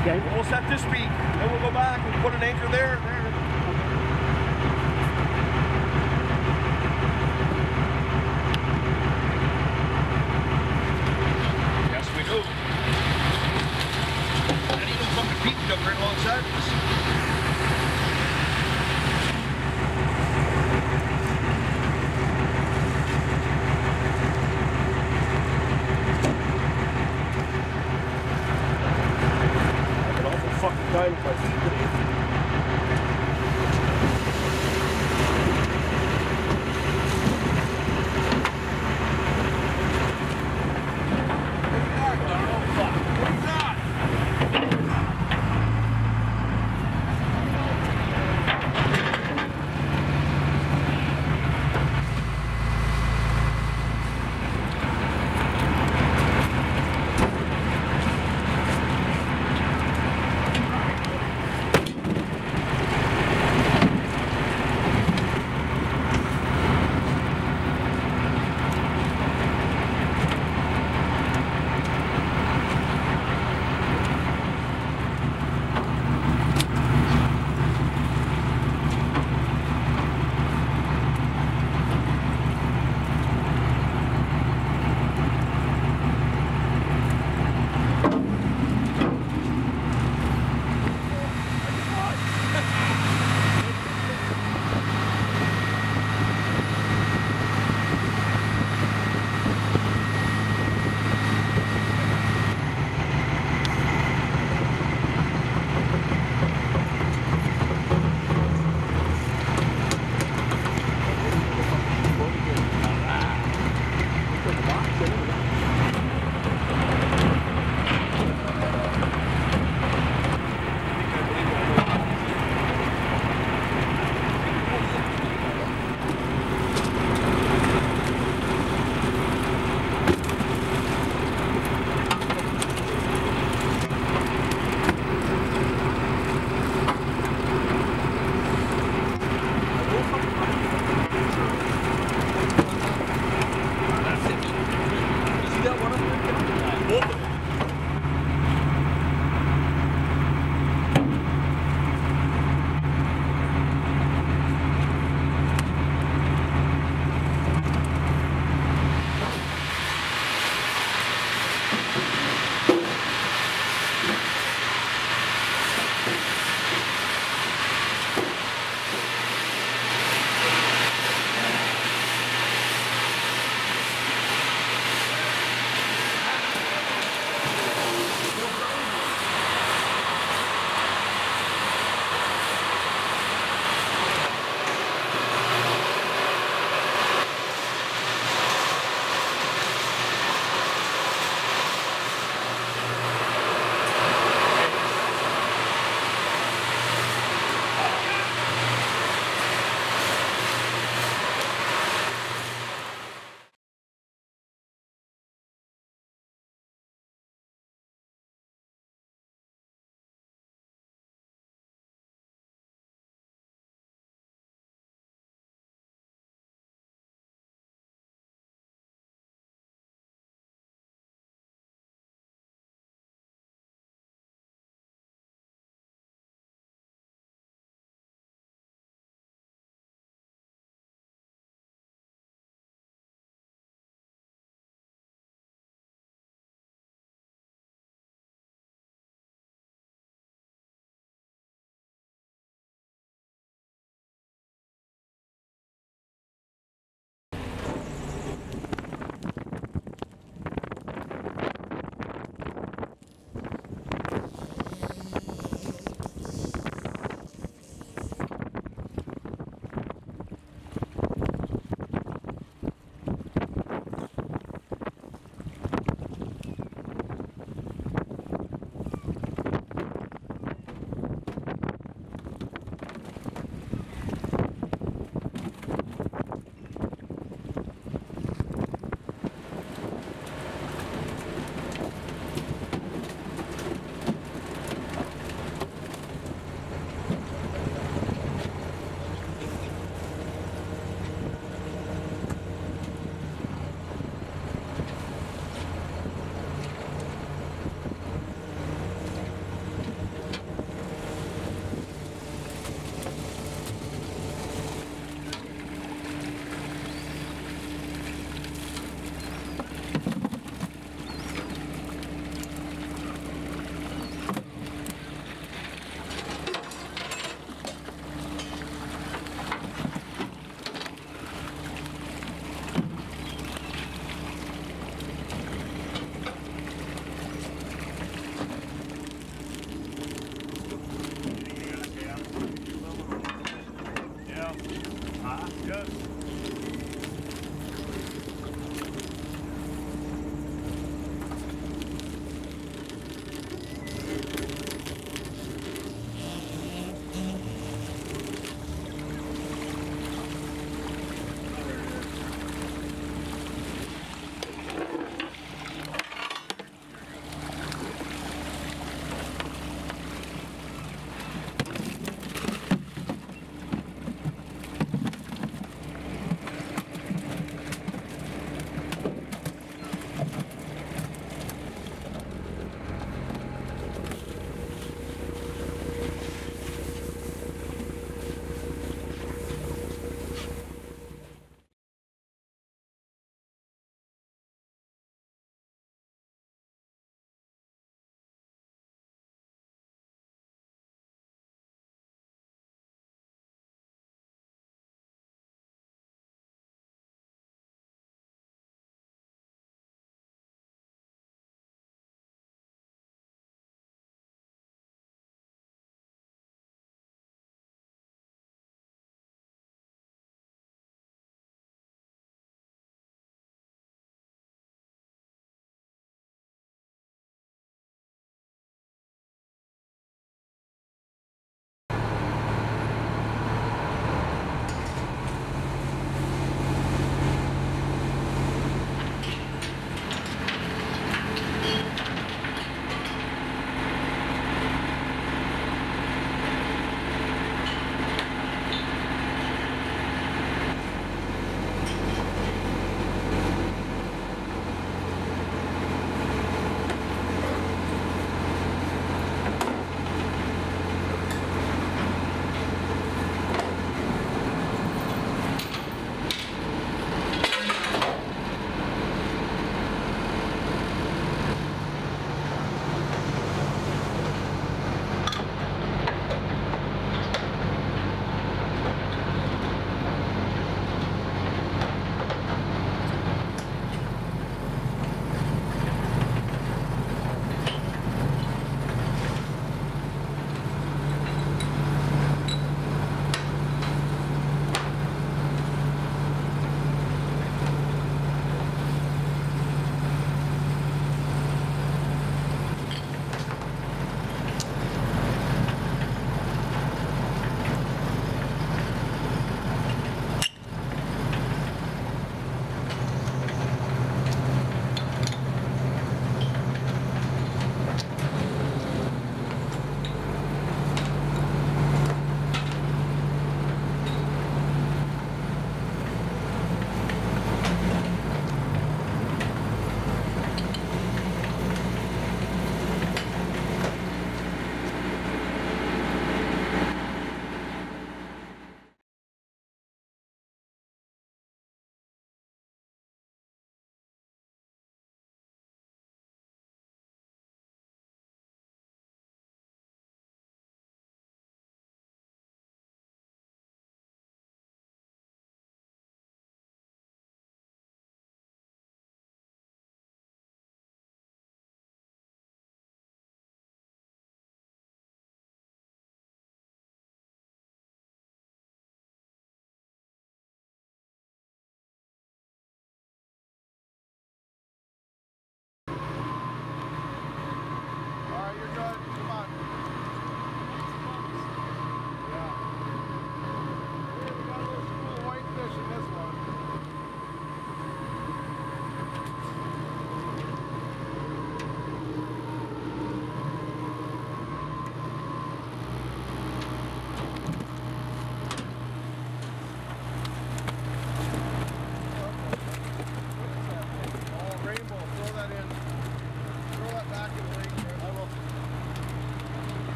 Okay. We'll set this peak, then we'll go back and put an anchor there.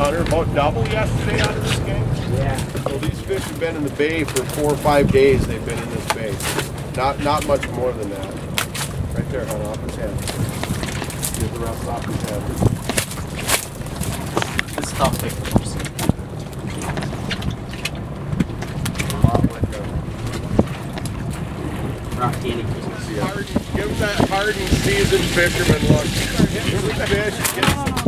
Hunter? About double yesterday out of this game? Yeah. So these fish have been in the bay for four or five days. They've been in this bay. Not not much more than that. Right there, Hunter, off his head. Get the rest off his head. It's tough pictures. A lot like a- Rock candy Christmas. Give him that hardy seasoned fisherman look. Give him the fish.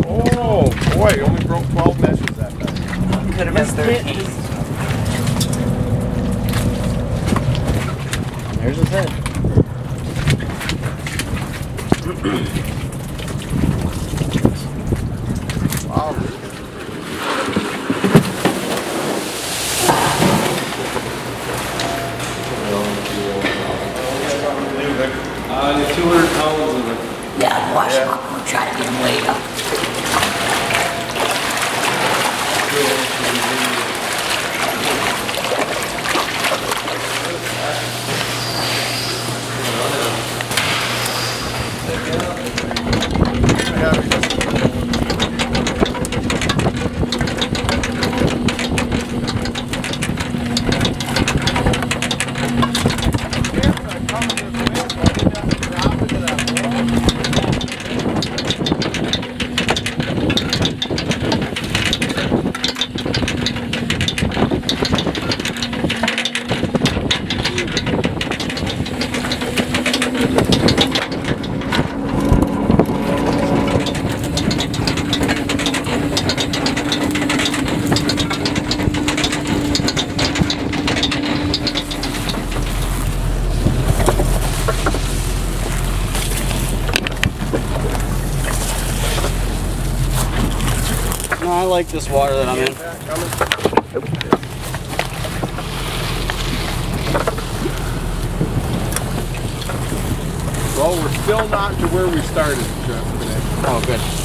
Oh boy, only broke 12 measures that time. Could have been 13. There's his head. Like this water that I'm in. Well, we're still not to where we started, Jeff, today. Oh, good.